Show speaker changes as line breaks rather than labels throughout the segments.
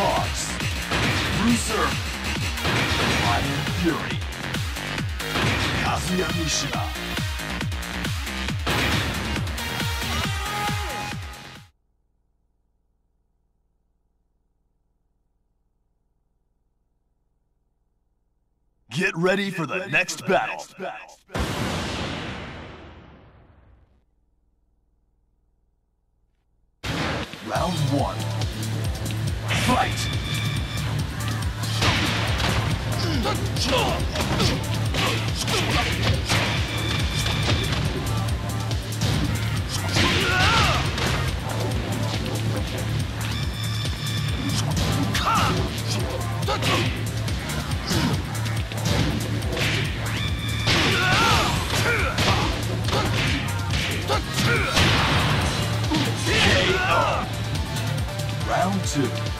Logs. Bruiser. Iron Fury. Kazuya Mishima. Get ready for the next battle. Round one. Fight! KO. Round two.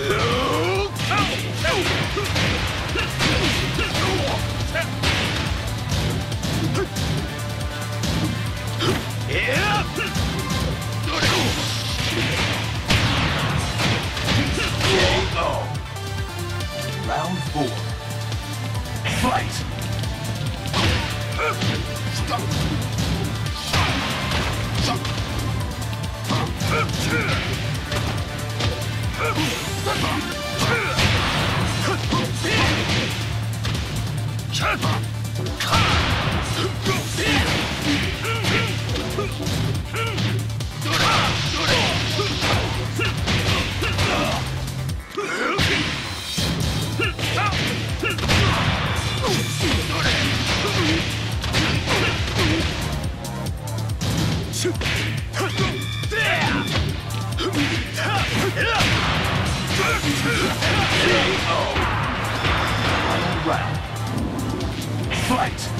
KO. Fight!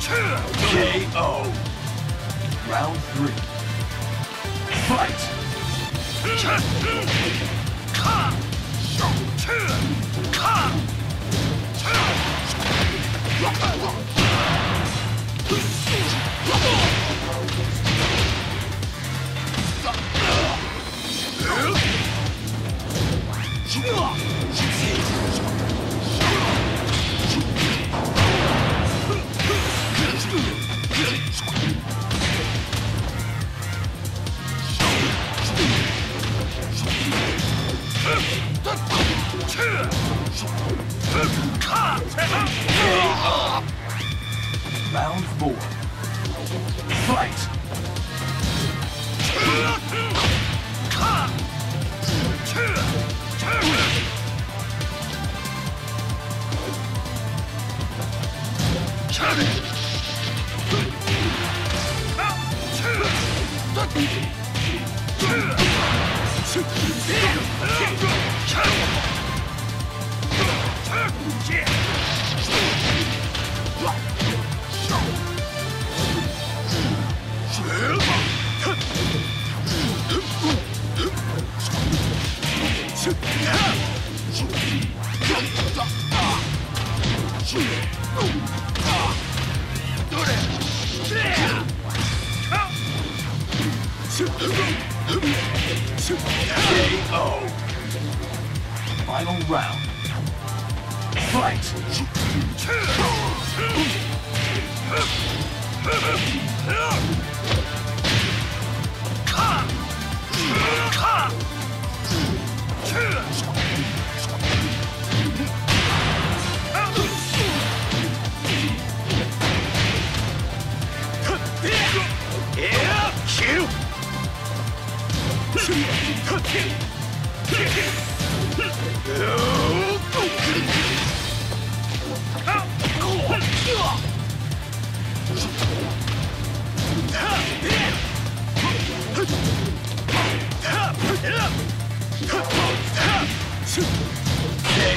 KO. Round three. Fight! Round four. Fight! Final round.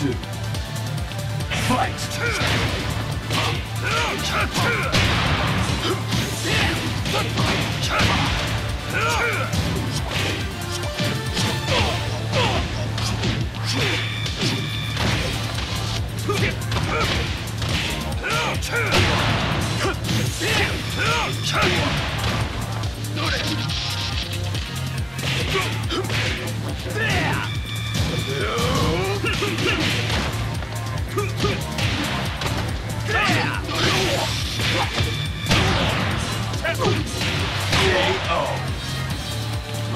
two. Fight! There!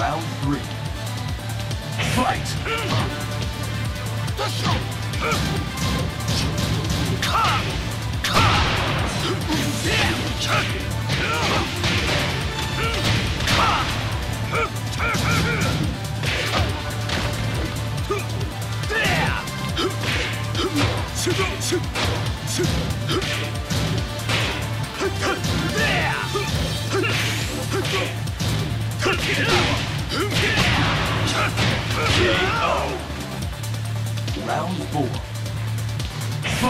Round three. Fight!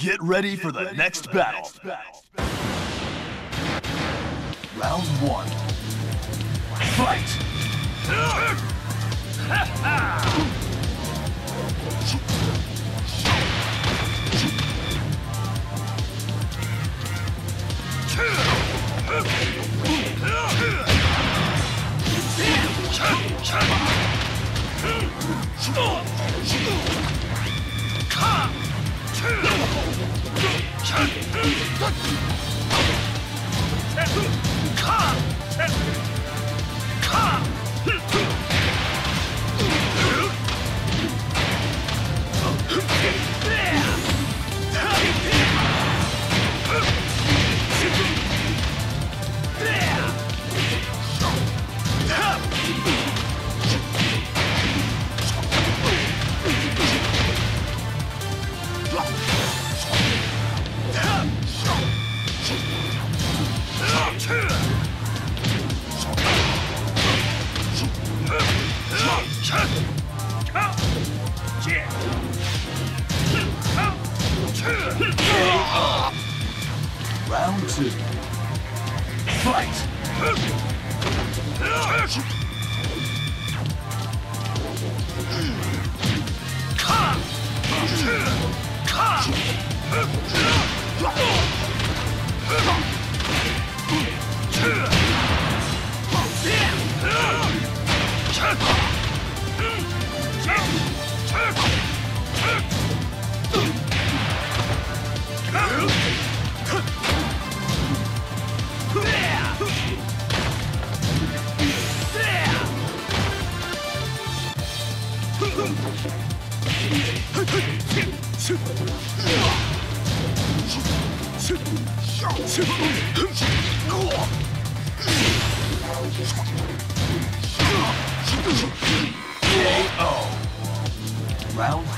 Get ready for the next battle. Round one. Fight! Round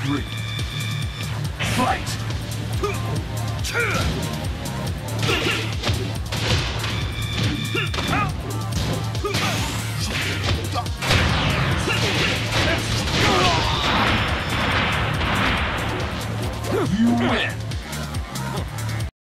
Round